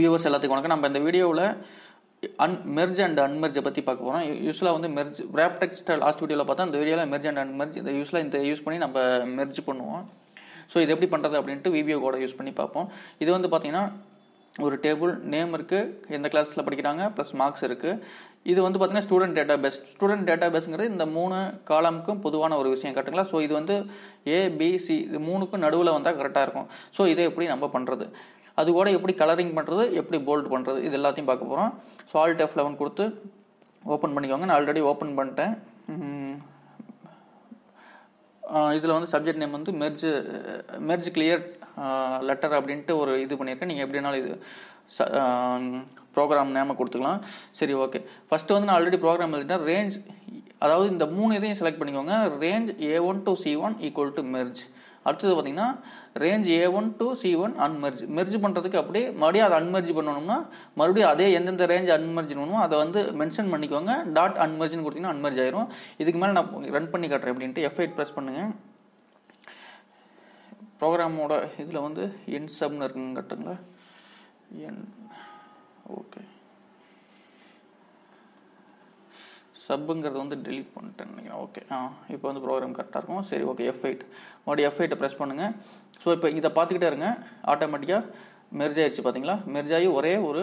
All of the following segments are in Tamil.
வியூவர்ஸ் எல்லாத்துக்கும் வணக்கம். நம்ம இந்த வீடியோவில் அன் மெர்ஜ் அண்ட் அன்மெர்ஜை பற்றி பார்க்க போகிறோம் யூஸ்வலாக வந்து மெர்ஜ் ரேப் டெக்ஸ்ட் லாஸ்ட் வீடியோவில் பார்த்தா இந்த வீடியோவில் மெர்ஜ் அண்ட் அன்மெர்ஜ் இந்த யூஸ்வலாக இந்த யூஸ் பண்ணி நம்ம மெர்ஜ் பண்ணுவோம். ஸோ இது எப்படி பண்ணுறது அப்படின்ட்டு விபிஓ கோட யூஸ் பண்ணி பார்ப்போம். இது வந்து பார்த்தீங்கன்னா ஒரு டேபிள் நேம் இருக்குது எந்த கிளாஸில் படிக்கிறாங்க ப்ளஸ் மார்க்ஸ் இருக்குது இது வந்து பார்த்தீங்கன்னா student database student data பேஸுங்கிறது இந்த மூணு காலமுக்கும் பொதுவான ஒரு விஷயம் கரெக்டுங்களா ஸோ இது வந்து ஏபிசி இது மூணுக்கும் நடுவில் வந்தால் கரெக்டாக இருக்கும். ஸோ இதை எப்படி நம்ம பண்ணுறது அது கூட எப்படி கலரிங் பண்ணுறது எப்படி போல்ட் பண்ணுறது இது எல்லாத்தையும் பார்க்க போகிறோம் ஸோ ஆல்ட் எஃப் லெவன் கொடுத்து ஓப்பன் பண்ணிக்கோங்க. நான் ஆல்ரெடி ஓப்பன் பண்ணிட்டேன். இதில் வந்து சப்ஜெக்ட் நேம் வந்து மெர்ஜ் மெர்ஜ் கிளியர் லெட்டர் அப்படின்ட்டு ஒரு இது பண்ணியிருக்கேன். நீங்கள் எப்படினாலும் இது ப்ரோக்ராம் நேமை கொடுத்துக்கலாம். சரி ஓகே ஃபஸ்ட்டு வந்து நான் ஆல்ரெடி ப்ரோக்ராம் எழுதிட்டேன். ரேஞ்ச் அதாவது இந்த மூணு இதையும் செலக்ட் பண்ணிக்கோங்க. Range A one to C one equal to merge அடுத்தது பார்த்தீங்கன்னா range A one to C one unmerge merge பண்ணுறதுக்கு அப்படியே மறுபடியும் அதை அன்மெர்ஜ் பண்ணணும்னா மறுபடியும் அதே எந்தெந்த ரேஞ்ச் அன்மெர்ஜ் பண்ணணுமோ அதை வந்து மென்ஷன் பண்ணிக்கோங்க. டாட் அன்மெர்ஜ்னு கொடுத்தீங்கன்னா அன்மெர்ஜ் ஆயிரும். இதுக்கு மேலே நான் ரன் பண்ணி காட்டுறேன் அப்படின்ட்டு எஃப் எயிட் ப்ரெஸ் பண்ணுங்கள் ப்ரோக்ராமோட இதில் வந்து என் சப்னு இருக்குங்க கட்டுங்களா என் ஓகே சப்புங்கிறது வந்து டெலிட் பண்ணிட்டேன் நினைக்கிறேன். ஓகே ஆ இப்போ வந்து ப்ரோக்ராம் கரெக்டாக இருக்கும். சரி ஓகே எஃப் எயிட் மறுபடியும் எஃப் எயிட்டை ப்ரெஸ் பண்ணுங்கள் ஸோ இப்போ இதை பார்த்துக்கிட்டே இருங்க. ஆட்டோமேட்டிக்காக மெர்ஜ் ஆயிடுச்சு பார்த்தீங்களா மெர்ஜ் ஆகி ஒரே ஒரு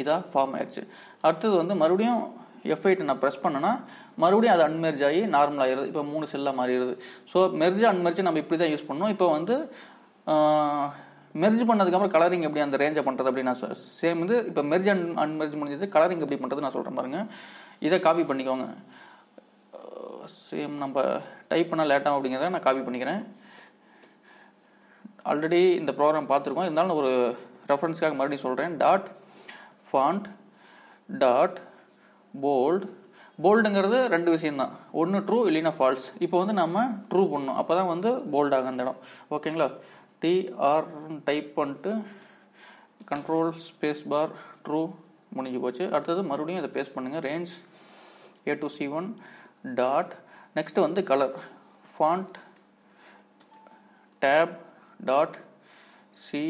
இதாக ஃபார்ம் ஆயிடுச்சு. அடுத்தது வந்து மறுபடியும் எஃப் எயிட்டை நான் ப்ரெஸ் பண்ணேன்னா மறுபடியும் அது அன்மெர்ஜ் ஆகி நார்மல் ஆகிடுது இப்போ மூணு செல்லாக மாறிடுது. ஸோ மெர்ஜ் அன்மெர்ஜ் நம்ம இப்படி தான் யூஸ் பண்ணோம். இப்போ வந்து மெர்ஜ் பண்ணதுக்கப்புறம் கலரிங் எப்படி அந்த ரேஞ்சை பண்ணுறது அப்படின்னு நான் சேம் வந்து இப்போ மெர்ஜ் அன் அன்மெர்ஜ் முடிஞ்சது கலரிங் எப்படி பண்ணுறது நான் சொல்கிறேன் பாருங்கள் இதை காப்பி பண்ணிக்கோங்க. சேம் நம்ம டைப் பண்ண லேட்டாகும் அப்படிங்கிறத நான் காப்பி பண்ணிக்கிறேன். ஆல்ரெடி இந்த ப்ரோக்ராம் பார்த்துருக்கோம். இருந்தாலும் ஒரு ரெஃபரன்ஸ்க்காக மறுபடியும் சொல்கிறேன் டாட் ஃபாண்ட் டாட் போல்டு போல்டுங்கிறது ரெண்டு விஷயம்தான். ஒன்று ட்ரூ இல்லைன்னா ஃபால்ஸ் இப்போ வந்து நம்ம ட்ரூ பண்ணணும். அப்போ தான் வந்து போல்ட் ஆகும் அந்த இடம். ஓகேங்களா டிஆர் டைப் பண்ணிட்டு கண்ட்ரோல் ஸ்பேஸ் பார் ட்ரூ முடிஞ்சு போச்சு. அடுத்தது மறுபடியும் இதை பேஸ் பண்ணுங்கள் range A to C one dot next வந்து colour font tab dot C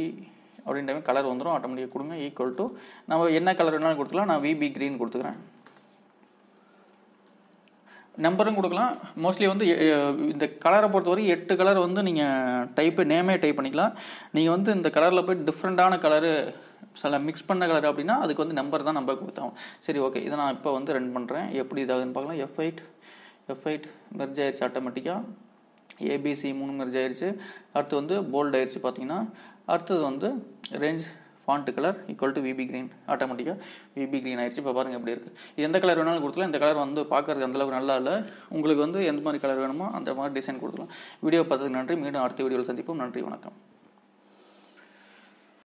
அப்படின்ற கலர் வந்துடும் ஆட்டோமேட்டிக்காக கொடுங்க. ஈக்குவல் டு நம்ம என்ன கலர் வேணாலும் கொடுத்துக்கலாம். நான் விபி க்ரீன் கொடுத்துக்கிறேன். நம்பரும் கொடுக்கலாம். மோஸ்ட்லி வந்து இந்த கலரை பொறுத்தவரை எட்டு கலர் வந்து நீங்கள் டைப்பு நேமே டைப் பண்ணிக்கலாம். நீங்கள் வந்து இந்த கலரில் போய் டிஃப்ரெண்ட்டான கலரு சில மிக்ஸ் பண்ண கலர் அப்படின்னா அதுக்கு வந்து நம்பர் தான் நம்ம கொடுத்தோம் சரி ஓகே இதை நான் இப்போ வந்து ரன் பண்ணுறேன் எப்படி இதாகுதுன்னு பார்க்கலாம். F eight F eight merge ஆயிடுச்சு ஆட்டோமேட்டிக்காக ஏபிசி மூணு மெர்ஜ் ஆயிடுச்சு அடுத்து வந்து போல்ட் ஆயிடுச்சு பார்த்தீங்கன்னா அடுத்தது வந்து range font colour equal to VB green ஆட்டோமேட்டிக்காக விபி கிரீன் ஆயிடுச்சு இப்போ பாருங்கள் எப்படி இருக்குது எந்த கலர் வேணாலும் கொடுத்துலாம் இந்த கலர் வந்து பார்க்கறது அந்தளவுக்கு நல்லா இல்லை. உங்களுக்கு வந்து எந்த மாதிரி கலர் வேணுமோ அந்த மாதிரி டிசைன் கொடுத்துலாம் வீடியோ பார்த்ததுக்கு நன்றி. மீண்டும் அடுத்த வீடியோவில் சந்திப்போம். நன்றி. வணக்கம்.